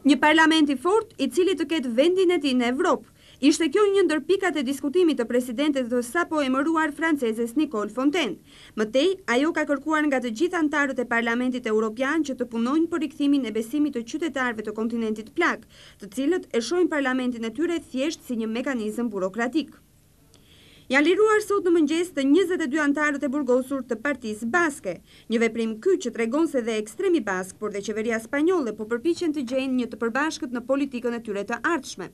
Një parlament i fortë, i cili të ketë vendin e tij në Evropë. Ishte kjo një ndër pikat e diskutimit të presidentes së sapoemëruar francezes Nicole Fontaine. Më tej, ajo ka kërkuar nga të gjithë anëtarët e Parlamentit Europian që të punojnë për rikthimin e besimit të qytetarëve të kontinentit plak, të cilët e shohin parlamentin e tyre thjesht si një mekanizëm burokratik. Janë liruar sot në mëngjes të njëzet e dy anëtarët e burgosur të Partisë Baske. Një veprim ky që tregon se dhe ekstremi bask por dhe qeveria spanjolle po përpiqen të gjejnë një të përbashkët në politikën e tyre të ardhshme.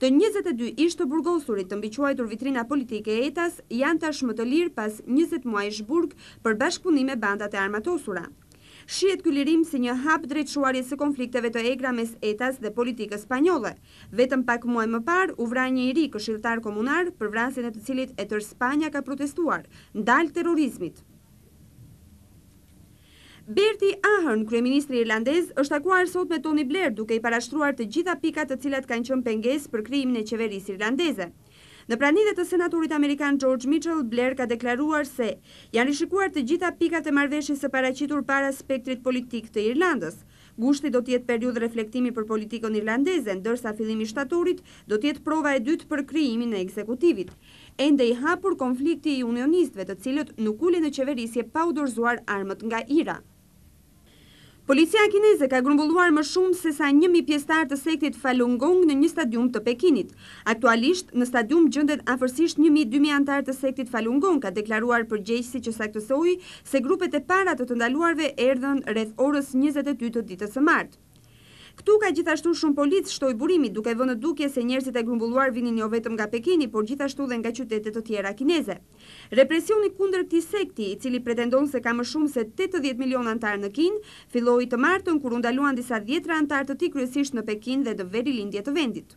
Të njëzet e dy ish të burgosurit të mbiquajtur vitrina politike e ETA-s janë tashmë të lirë pas njëzet muajsh burg për bashkëpunim me bandat e armatosura. Shihet ky lirim si një hap drejt shuarjes së konflikteve të egra mes ETA-s dhe politikës spanjolle. Vetëm pak muaj më parë u vra një i ri këshilltar komunar, për vrasjen e të cilit e tërë Spanja ka protestuar, ndal terrorizmit! Bertie Ahern, kryeministri irlandez, është takuar sot me Tony Blair duke i parashtruar të gjitha pikat të cilat kanë qenë pengesë për krijimin e qeverisë irlandeze. Në prani dhe të senatorit amerikan George Mitchell, Blair ka deklaruar se janë rishikuar të gjitha pikat e marrëveshjes së paraqitur para spektrit politik të Irlandës. Gushti do të jetë periudhë reflektimi për politikën irlandeze, ndërsa fillimi i shtatorit do të jetë prova e dytë për krijimin e ekzekutivit. Ende i hapur konflikti i unionistëve, të cilët nuk ulen në qeverisje pa u dorëzuar armët nga IRA. Policia kineze ka grumbulluar më shumë sesa një mijë pjesëtarë të sektit Falun Gong në një stadium të Pekinit. Aktualisht, në stadium gjendet afërsisht një mijë dy mijë anëtarë të sektit Falun Gong, ka deklaruar përgjegjësi që saktësoi se grupet e para të të ndaluarve erdhën rreth orës njëzet e dy të ditës së martë. Këtu ka gjithashtu shumë policë, shtoi burimi, duke vënë në dukje se njerëzit e grumbulluar vinin jo vetëm nga Pekini, por gjithashtu dhe nga qytete të tjera kineze. Represioni kundër këtij sekti, i cili pretendon se ka më shumë se tetëdhjetë milionë anëtarë në Kinë, filloi të martën kur u ndaluan disa dhjetëra anëtarë të tij kryesisht në Pekin dhe në verilindje të vendit.